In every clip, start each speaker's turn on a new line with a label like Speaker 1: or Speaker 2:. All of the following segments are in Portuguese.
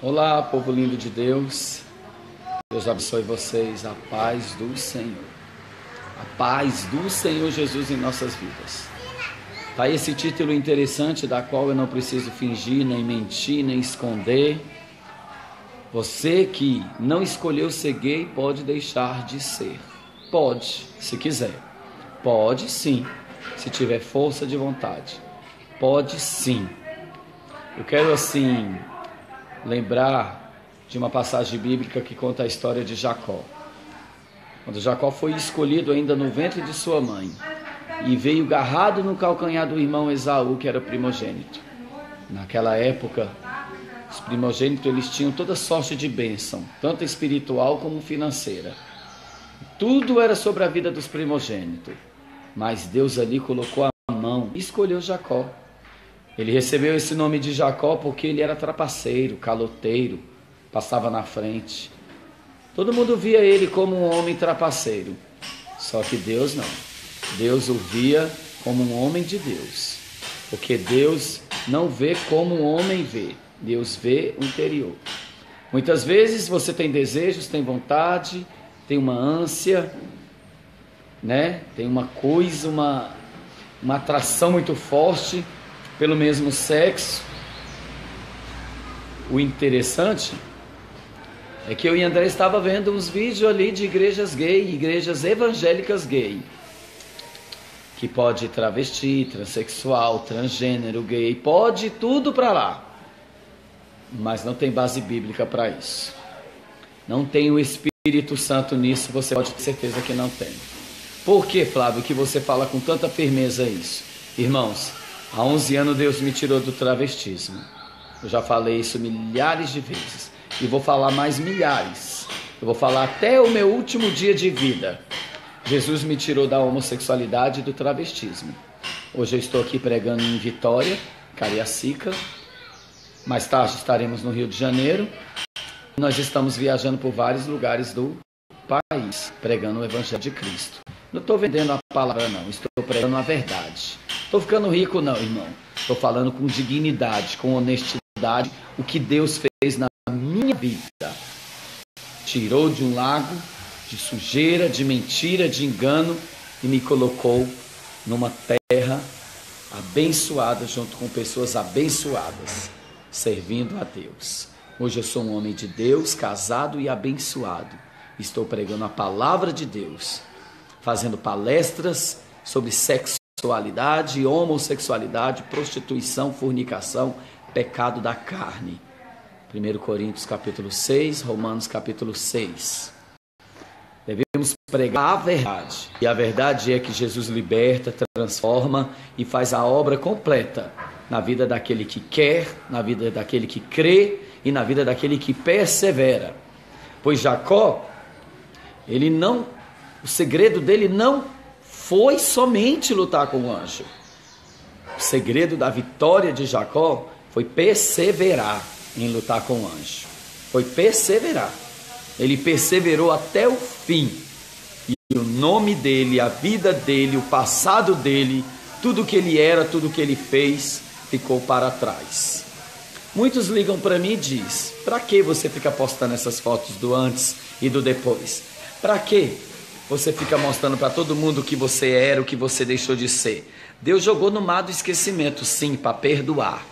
Speaker 1: Olá, povo lindo de Deus. Deus abençoe vocês. A paz do Senhor. A paz do Senhor Jesus em nossas vidas. Tá esse título interessante da qual eu não preciso fingir, nem mentir, nem esconder. Você que não escolheu ser gay pode deixar de ser. Pode, se quiser. Pode sim, se tiver força de vontade. Pode sim. Eu quero assim lembrar de uma passagem bíblica que conta a história de Jacó. Quando Jacó foi escolhido ainda no ventre de sua mãe e veio garrado no calcanhar do irmão Esaú, que era primogênito. Naquela época, os primogênitos eles tinham toda sorte de bênção, tanto espiritual como financeira. Tudo era sobre a vida dos primogênitos. Mas Deus ali colocou a mão e escolheu Jacó. Ele recebeu esse nome de Jacó porque ele era trapaceiro, caloteiro, passava na frente. Todo mundo via ele como um homem trapaceiro. Só que Deus não. Deus o via como um homem de Deus. Porque Deus não vê como um homem vê. Deus vê o interior. Muitas vezes você tem desejos, tem vontade, tem uma ânsia, né? Tem uma coisa, uma, uma atração muito forte pelo mesmo sexo. O interessante é que eu e André estava vendo uns vídeos ali de igrejas gay, igrejas evangélicas gay. Que pode travesti, transexual, transgênero, gay, pode tudo para lá. Mas não tem base bíblica para isso. Não tem o Espírito Santo nisso, você pode ter certeza que não tem. Por que, Flávio, que você fala com tanta firmeza isso? Irmãos, Há 11 anos Deus me tirou do travestismo. Eu já falei isso milhares de vezes e vou falar mais milhares. Eu vou falar até o meu último dia de vida. Jesus me tirou da homossexualidade e do travestismo. Hoje eu estou aqui pregando em Vitória, Cariacica. Mais tarde estaremos no Rio de Janeiro. Nós estamos viajando por vários lugares do país, pregando o Evangelho de Cristo. Não estou vendendo a palavra, não, estou pregando a verdade. Estou ficando rico, não, irmão. Estou falando com dignidade, com honestidade, o que Deus fez na minha vida. Tirou de um lago de sujeira, de mentira, de engano e me colocou numa terra abençoada junto com pessoas abençoadas, servindo a Deus. Hoje eu sou um homem de Deus, casado e abençoado. Estou pregando a palavra de Deus, fazendo palestras sobre sexo sexualidade, homossexualidade, prostituição, fornicação, pecado da carne. 1 Coríntios capítulo 6, Romanos capítulo 6. Devemos pregar a verdade. E a verdade é que Jesus liberta, transforma e faz a obra completa na vida daquele que quer, na vida daquele que crê e na vida daquele que persevera. Pois Jacó, ele não, o segredo dele não foi somente lutar com o anjo. O segredo da vitória de Jacó foi perseverar em lutar com o anjo. Foi perseverar. Ele perseverou até o fim. E o nome dele, a vida dele, o passado dele, tudo que ele era, tudo que ele fez, ficou para trás. Muitos ligam para mim e diz: "Para que você fica postando essas fotos do antes e do depois? Para que você fica mostrando para todo mundo o que você era, o que você deixou de ser. Deus jogou no mar do esquecimento, sim, para perdoar.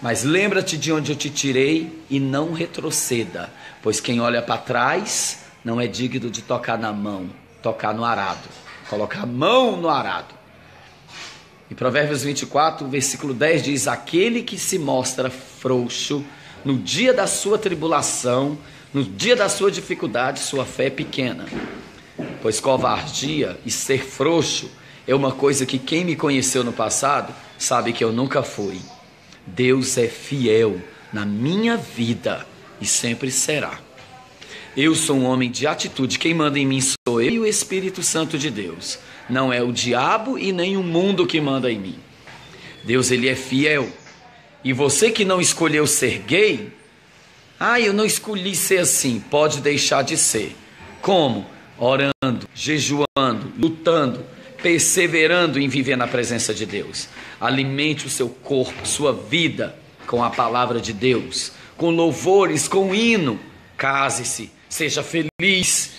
Speaker 1: Mas lembra-te de onde eu te tirei e não retroceda, pois quem olha para trás não é digno de tocar na mão, tocar no arado, colocar a mão no arado. Em Provérbios 24, versículo 10 diz: Aquele que se mostra frouxo no dia da sua tribulação, no dia da sua dificuldade, sua fé é pequena pois covardia e ser frouxo é uma coisa que quem me conheceu no passado sabe que eu nunca fui. Deus é fiel na minha vida e sempre será. Eu sou um homem de atitude, quem manda em mim sou eu e o Espírito Santo de Deus. Não é o diabo e nem o mundo que manda em mim. Deus ele é fiel. E você que não escolheu ser gay, ah, eu não escolhi ser assim, pode deixar de ser. Como? Orando, jejuando, lutando, perseverando em viver na presença de Deus. Alimente o seu corpo, sua vida com a palavra de Deus. com louvores, com hino. Case-se, seja feliz,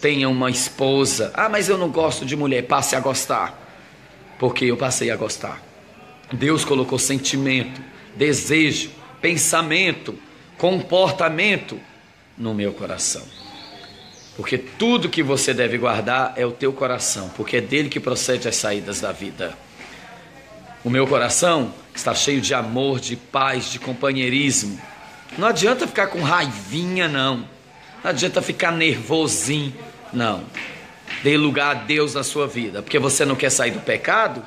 Speaker 1: tenha uma esposa. Ah, mas eu não gosto de mulher, passe a gostar. Porque eu passei a gostar. Deus colocou sentimento, desejo, pensamento, comportamento no meu coração. Porque tudo que você deve guardar é o teu coração, porque é dele que procede as saídas da vida. O meu coração está cheio de amor, de paz, de companheirismo. Não adianta ficar com raivinha, não. Não adianta ficar nervosinho, não. Dê lugar a Deus na sua vida, porque você não quer sair do pecado,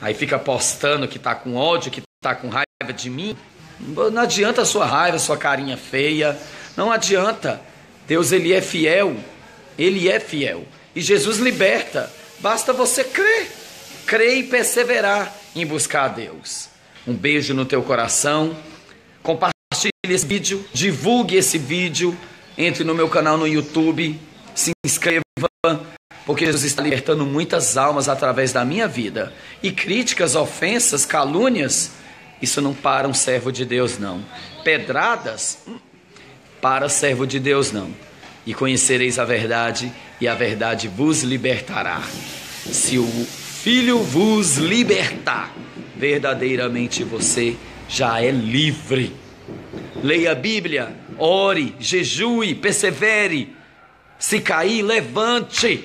Speaker 1: aí fica postando que está com ódio, que está com raiva de mim. Não adianta a sua raiva, a sua carinha feia. Não adianta. Deus ele é fiel. Ele é fiel. E Jesus liberta. Basta você crer. Crer e perseverar em buscar a Deus. Um beijo no teu coração. Compartilhe esse vídeo, divulgue esse vídeo, entre no meu canal no YouTube, se inscreva, porque Jesus está libertando muitas almas através da minha vida. E críticas, ofensas, calúnias, isso não para um servo de Deus, não. Pedradas, hum, para servo de Deus, não. E conhecereis a verdade, e a verdade vos libertará. Se o Filho vos libertar, verdadeiramente você já é livre. Leia a Bíblia, ore, jejue, persevere. Se cair, levante.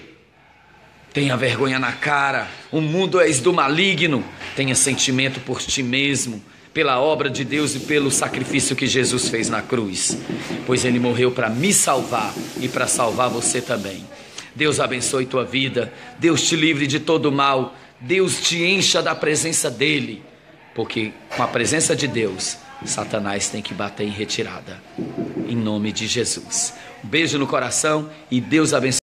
Speaker 1: Tenha vergonha na cara. O mundo és do maligno. Tenha sentimento por ti mesmo, pela obra de Deus e pelo sacrifício que Jesus fez na cruz. Pois ele morreu para me salvar e para salvar você também. Deus abençoe tua vida, Deus te livre de todo mal, Deus te encha da presença dEle, porque com a presença de Deus, Satanás tem que bater em retirada, em nome de Jesus. Um beijo no coração e Deus abençoe.